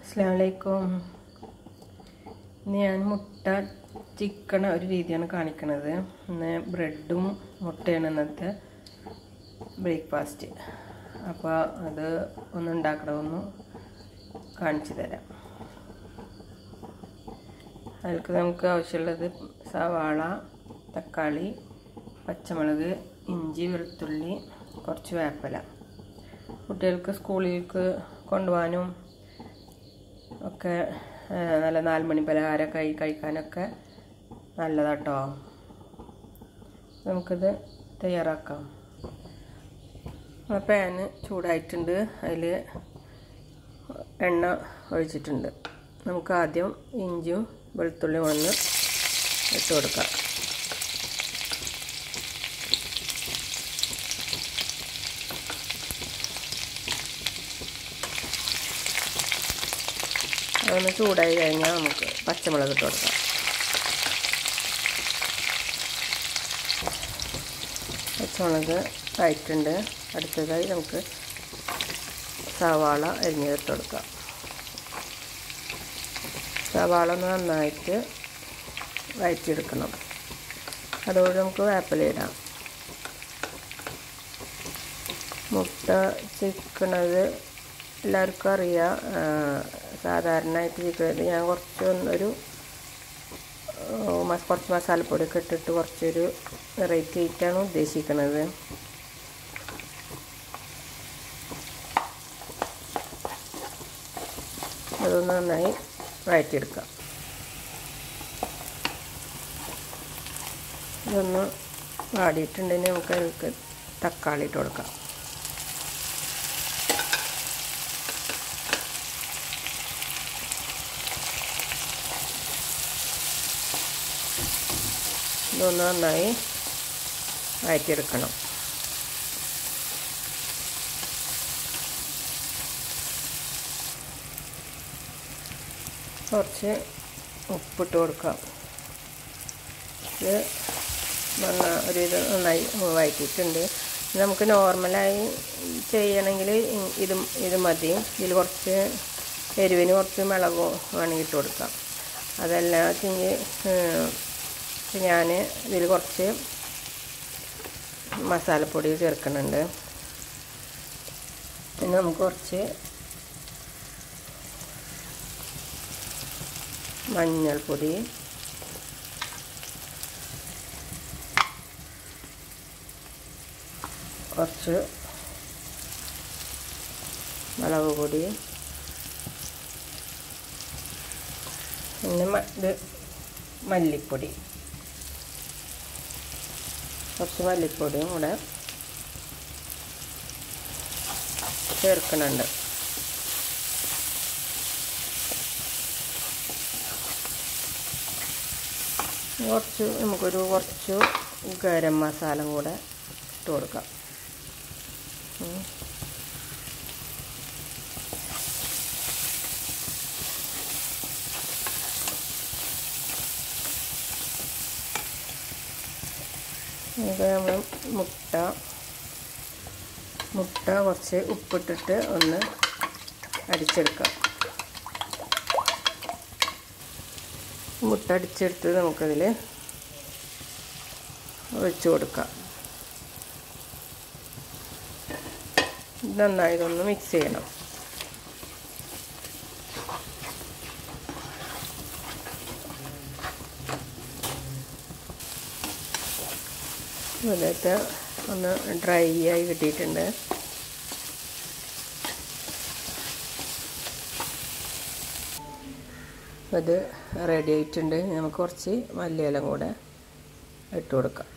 അസ്സാമലൈക്കും ഇന്ന് ഞാൻ മുട്ട ചിക്കൻ ഒരു രീതിയാണ് കാണിക്കുന്നത് ഇന്ന് ബ്രെഡും മുട്ടയാണ് ഇന്നത്തെ ബ്രേക്ക്ഫാസ്റ്റ്. അപ്പോൾ അത് ഒന്ന് ഉണ്ടാക്കണമെന്ന് കാണിച്ചു തരാം. അതിൽക്ക് നമുക്ക് ആവശ്യമുള്ളത് സവാള തക്കാളി പച്ചമുളക് ഇഞ്ചി വെളുത്തുള്ളി കുറച്ച് വേപ്പല. കുട്ടികൾക്ക് സ്കൂളിലേക്ക് കൊണ്ടുപോകാനും ഒക്കെ നല്ല നാല് മണി പലഹാരം കൈ കഴിക്കാനൊക്കെ നല്ലതാട്ടോ. നമുക്കിത് തയ്യാറാക്കാം. പാന് ചൂടായിട്ടുണ്ട്. അതിൽ എണ്ണ ഒഴിച്ചിട്ടുണ്ട്. നമുക്ക് ആദ്യം ഇഞ്ചിയും വെളുത്തുള്ളിയും ഒന്ന് ഇട്ട് കൊടുക്കാം. അതൊന്ന് ചൂടായി കഴിഞ്ഞാൽ നമുക്ക് പച്ചമുളക് ഇട്ട് കൊടുക്കാം. പച്ചമുളക് ആയിട്ടുണ്ട്. അടുത്തതായി നമുക്ക് സവാള അരിഞ്ഞിട്ട് കൊടുക്കാം. സവാള ഒന്ന് നന്നായിട്ട് വഴറ്റിയെടുക്കണം. അതോടെ നമുക്ക് വേപ്പിലയിടാം മുട്ട ചിക്കണത് എല്ലാവർക്കും അറിയാം. സാധാരണയായിട്ട് ചിക്കണത് ഞാൻ കുറച്ച് ഒരു കുറച്ച് മസാലപ്പൊടിയൊക്കെ ഇട്ടിട്ട് കുറച്ചൊരു വെറൈറ്റി ആയിട്ടാണ് ഉദ്ദേശിക്കുന്നത്. അതൊന്ന് നന്നായി വഴറ്റിയെടുക്കാം. ഇതൊന്ന് വാടിയിട്ടുണ്ടെങ്കിൽ നമുക്ക് അതിലേക്ക് തക്കാളി ഇട്ട് കൊടുക്കാം. ഇതൊന്ന് നന്നായി വഴറ്റിയെടുക്കണം കുറച്ച് ഉപ്പിട്ട് കൊടുക്കാം. ഇത് നന്ന ഒരു ഇത് നന്നായി വഴറ്റിയിട്ടുണ്ട്. നമുക്ക് നോർമലായി ചെയ്യണമെങ്കിൽ ഇത് ഇത് മതി. ഇതിൽ കുറച്ച് എരിവിന് കുറച്ച് മുളകോ വേണമെങ്കിൽ ഇട്ട് കൊടുക്കാം. അതല്ല വെച്ചെങ്കിൽ ഞാൻ ഇതിൽ കുറച്ച് മസാലപ്പൊടി ചേർക്കുന്നുണ്ട്. പിന്നെ നമുക്ക് കുറച്ച് മഞ്ഞൾപ്പൊടി. കുറച്ച് മുളക് പൊടി. പിന്നെ ഇത് മല്ലിപ്പൊടി. കുറച്ച് മല്ലിപ്പൊടിയും കൂടെ ചേർക്കുന്നുണ്ട്. കുറച്ച് നമുക്കൊരു കുറച്ച് ഗരം മസാല കൂടെ ഇട്ട് കൊടുക്കാം. ഇത് നമ്മൾ മുട്ട മുട്ട കുറച്ച് ഉപ്പിട്ടിട്ട് ഒന്ന് അടിച്ചെടുക്കാം. മുട്ട അടിച്ചെടുത്ത് നമുക്കതിൽ ഒഴിച്ചു കൊടുക്കാം. നന്നായി ഇതൊന്ന് മിക്സ് ചെയ്യണം. ഇതൊക്കെ ഒന്ന് ഡ്രൈ ആയി കിട്ടിയിട്ടുണ്ട്. അത് റെഡി ആയിട്ടുണ്ട്. നമുക്ക് കുറച്ച് മല്ലിയിലും കൂടെ ഇട്ട് കൊടുക്കാം.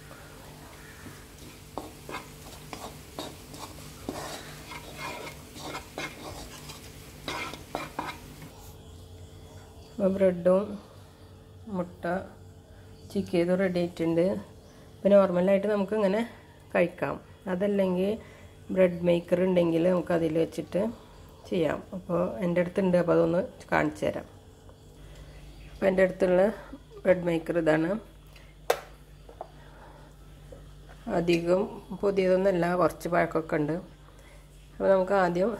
ബ്രെഡും മുട്ട ചിക്കിയതും റെഡി ആയിട്ടുണ്ട്. ഇപ്പോൾ നോർമലായിട്ട് നമുക്ക് ഇങ്ങനെ കഴിക്കാം. അതല്ലെങ്കിൽ ബ്രെഡ് മേക്കർ ഉണ്ടെങ്കിൽ നമുക്ക് അതിൽ വെച്ചിട്ട് ചെയ്യാം. അപ്പോൾ എന്റെ അടുത്തുണ്ട് അപ്പോൾ അതൊന്ന് കാണിച്ചു തരാം. അപ്പോൾ എന്റെ അടുത്തുള്ള ബ്രെഡ് മേക്കർ ഇതാണ്. അധികം പുതിയതൊന്നുമല്ല കുറച്ച് പഴക്കമൊക്കെ ഉണ്ട്. അപ്പോൾ നമുക്ക് ആദ്യം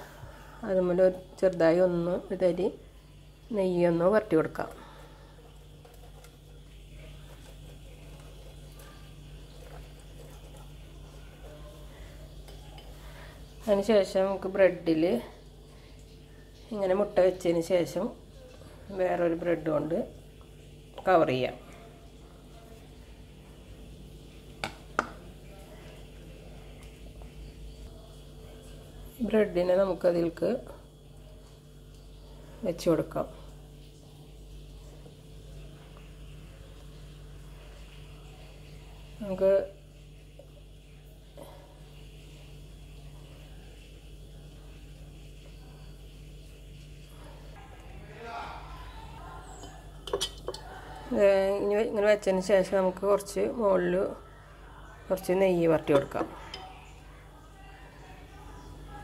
അതുപോലെ ചെറുതായി ഒന്ന് തരി നെയ്യൊന്ന് വരട്ടി കൊടുക്കാം. അതിന് ശേഷം നമുക്ക് ബ്രെഡിൽ ഇങ്ങനെ മുട്ട വെച്ചതിന് ശേഷം വേറൊരു ബ്രെഡ് കൊണ്ട് കവർ ചെയ്യാം. ബ്രെഡിനെ നമുക്കതിലേക്ക് വെച്ച് കൊടുക്കാം. നമുക്ക് ഇനി ഇങ്ങനെ വെച്ചതിന് ശേഷം നമുക്ക് കുറച്ച് മുകളിൽ കുറച്ച് നെയ്യ് വരട്ടി കൊടുക്കാം.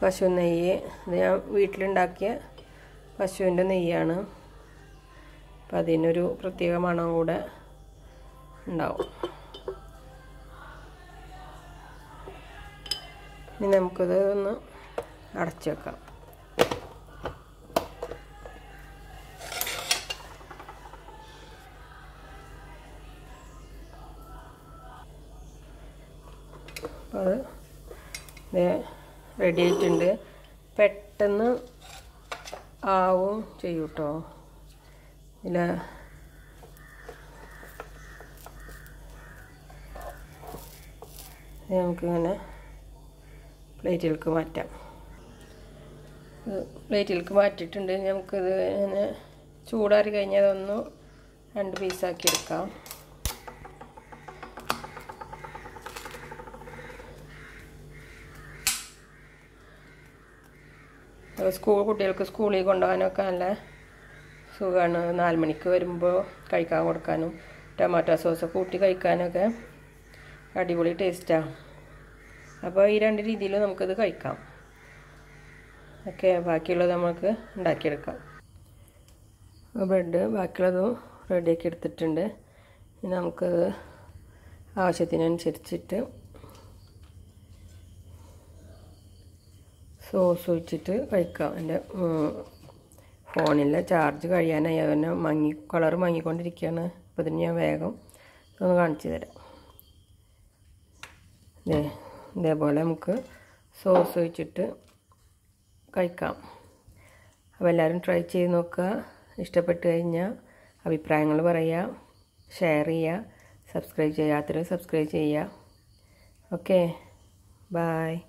പശു നെയ്യ്. ഇത് ഞാൻ വീട്ടിലുണ്ടാക്കിയ പശുവിന്റെ നെയ്യാണ്. അപ്പം അതിനൊരു പ്രത്യേക മണം കൂടെ ഉണ്ടാവും. ഇനി നമുക്കിത് ഒന്ന് അടച്ചു വെക്കാം അപ്പോൾ അത് റെഡി ആയിട്ടുണ്ട് പെട്ടെന്ന് ആവും ചെയ്യും കേട്ടോ ഇല്ല നമുക്കിങ്ങനെ പ്ലേറ്റിലേക്ക് മാറ്റാം. പ്ലേറ്റിലേക്ക് മാറ്റിയിട്ടുണ്ട്. നമുക്കിത് ഇങ്ങനെ ചൂടാറി കഴിഞ്ഞാൽ അതൊന്ന് രണ്ട് പീസാക്കി എടുക്കാം. സ്കൂൾ കുട്ടികൾക്ക് സ്കൂളിൽ കൊണ്ടുപോകാനൊക്കെ നല്ല സുഖമാണ്. നാല് മണിക്ക് വരുമ്പോൾ കഴിക്കാൻ കൊടുക്കാനും ടൊമാറ്റോ സോസ് കൂട്ടി കഴിക്കാനൊക്കെ അടിപൊളി ടേസ്റ്റാണ് അപ്പോൾ ഈ രണ്ട് രീതിയിൽ നമുക്കിത് കഴിക്കാം. ഓക്കെ ബാക്കിയുള്ളത് നമുക്ക് ഉണ്ടാക്കിയെടുക്കാം. ബ്രെഡ് ബാക്കിയുള്ളതും റെഡിയാക്കി എടുത്തിട്ടുണ്ട്. നമുക്കത് ആവശ്യത്തിനനുസരിച്ചിട്ട് സോസ് ഒഴിച്ചിട്ട് കഴിക്കാം. എന്റെ ഫോണിലെ ചാർജ് കഴിയാനായി. അവനെ മങ്ങി കളർ മങ്ങിക്കൊണ്ടിരിക്കുകയാണ്. അപ്പോൾ ഇതിന് ഞാൻ വേഗം ഒന്ന് കാണിച്ചു തരാം. ഇതേ ഇതേപോലെ നമുക്ക് സോസ് ഒഴിച്ചിട്ട് കഴിക്കാം. അപ്പോൾ എല്ലാവരും ട്രൈ ചെയ്ത് നോക്കുക. ഇഷ്ടപ്പെട്ട് കഴിഞ്ഞാൽ അഭിപ്രായങ്ങൾ പറയുക ഷെയർ ചെയ്യുക സബ്സ്ക്രൈബ് ചെയ്യാത്തവർ സബ്സ്ക്രൈബ് ചെയ്യുക. Okay bye.